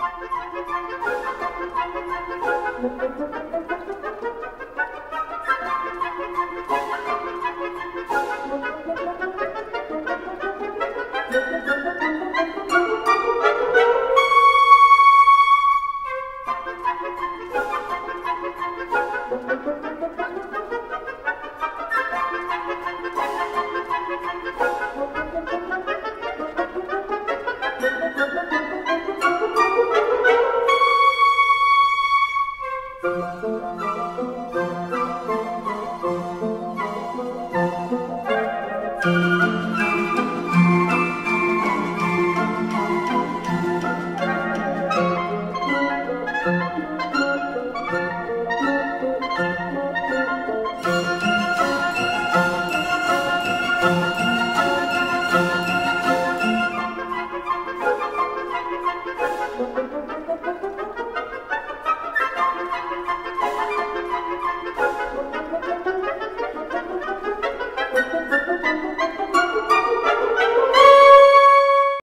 Thank you. Música